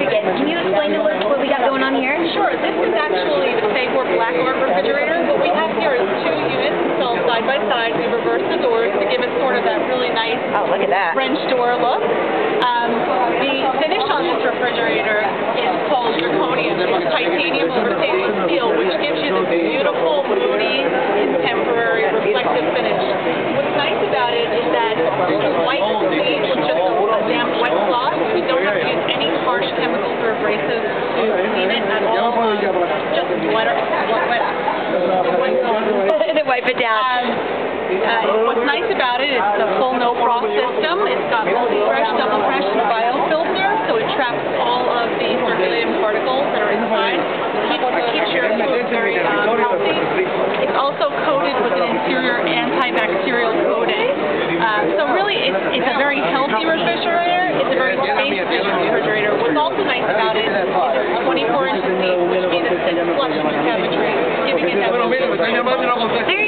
it. Can you explain to us what we got going on here? Sure. This is actually the Fagor Black Art refrigerator. What we have here is two units installed side by side. We reverse the doors to give it sort of that really nice Oh, look at that. French door look. Um, the finish on this refrigerator is called zirconium. It's titanium over stainless steel, which gives you this beautiful, moody, contemporary, reflective finish. What's nice about it is that the white clean with just a damp wet cloth. We don't have to use any harsh chemicals or abrasives to clean it at all. Um, just water, wet, wet, wet wipe it down. Um, uh, what's nice about it is the full no frost system. It's got multi-fresh, double fresh, and biofilter, so it traps all of the circulating particles that are inside. Keeps, keeps your food very um, healthy. It's also coated with an interior antibacterial coating. Uh, so really, it's, it's a very healthy refrigerator. A refrigerator. What's also nice about it is it's 24 inches deep, which means it's flush with cabinetry, giving it that